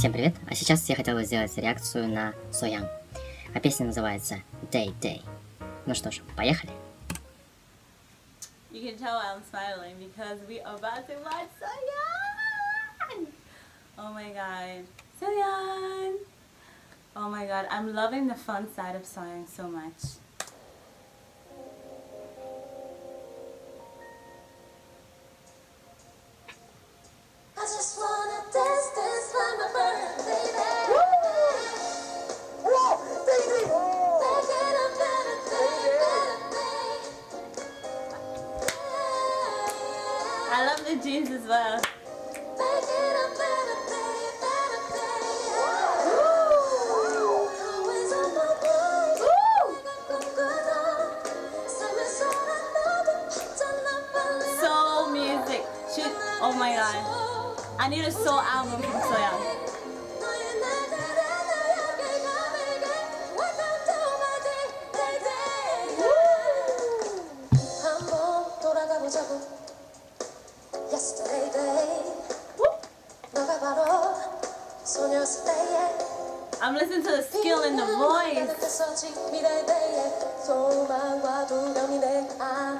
Всем привет! А сейчас я хотел бы сделать реакцию на Соян. А песня называется Day Day. Ну что ж, поехали! You can tell I'm smiling because we are about to watch Soyeon! Oh my god. Soyeon! Oh my god, I'm loving the fun side of Soyeon so much. Jeans as uh, well. Soul music. Should, oh my god. I need a soul album from Sohyang.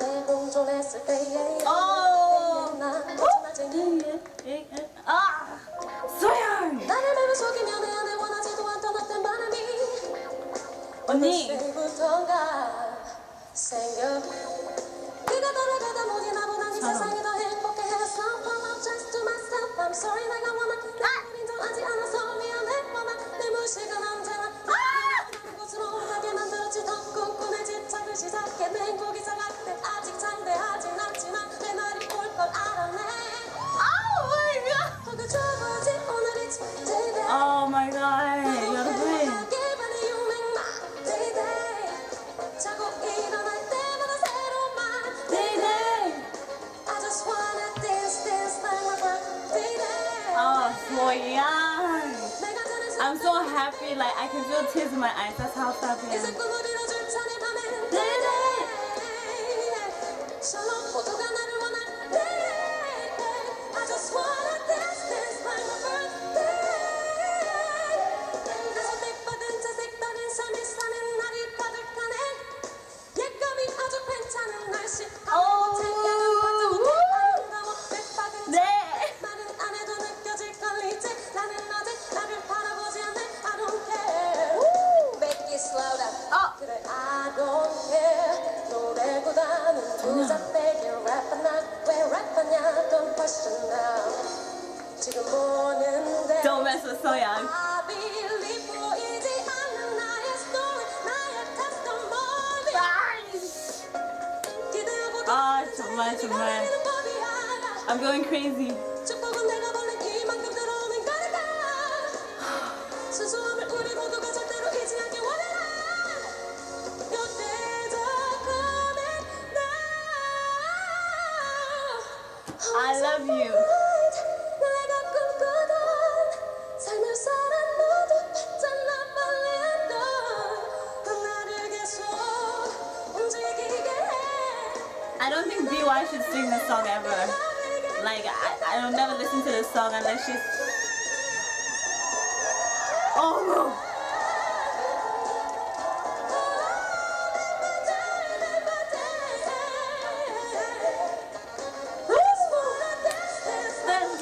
에 공존했을 때에 Oh! 난 거짓말쟁이 Ah! Soyeon! 나를 매번 속이며 내 안에 원하지도 않던 어떤 바람이 언니! 어느새부턴 꼼꼼해진 작은 시작해 내 행복이 사각돼 아직 장대하진 않지만 내 날이 올 걸 알아내 Oh my god! 더그 좋아지 오늘이 day Oh my god! You're the queen. 자고 일어날 때마다 새로운 말 Day day! I just wanna dance dance like my birthday Oh, Soyeon! 내가 전에 I'm so happy, like I can feel tears in my eyes. That's how happy I 이제 am. Don't mess with Sohyang. Ah, oh, too much, too much. I'm going crazy. I love you. I don't think BY should sing this song ever. Like, I, I don't never listen to this song unless she's... Oh no!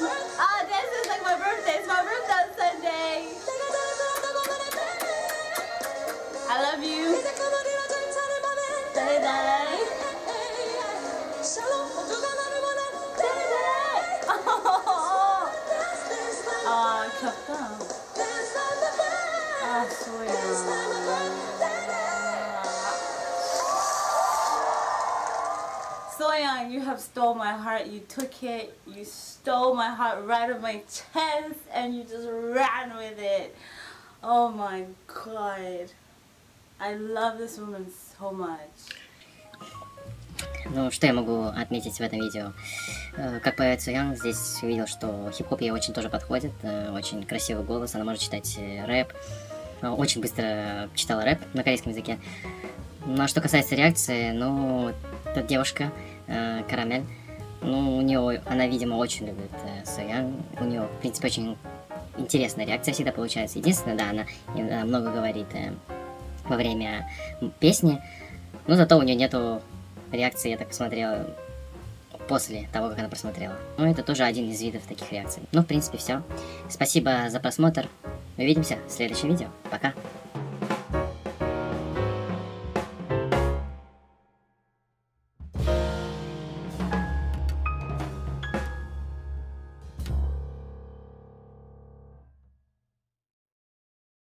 Ah, Soyeon, you have stole my heart. You took it. You stole my heart right of my chest, and you just ran with it. Oh my god. I love this woman so much. Ну, что я могу отметить в этом видео? Э, Как поет Суян, здесь увидел, что хип-хоп ей очень тоже подходит. э, Очень красивый голос, она может читать э, рэп. Очень быстро читала рэп на корейском языке. Ну, а что касается реакции, ну, девушка, э, Карамель, ну, у нее, она, видимо, очень любит э, Соян. У нее, в принципе, очень интересная реакция всегда получается. Единственное, да, она иногда много говорит э, во время песни, но зато у нее нету реакции, я так посмотрел, после того, как она просмотрела. Ну, это тоже один из видов таких реакций. Ну, в принципе, все. Спасибо за просмотр. Увидимся в следующем видео. Пока.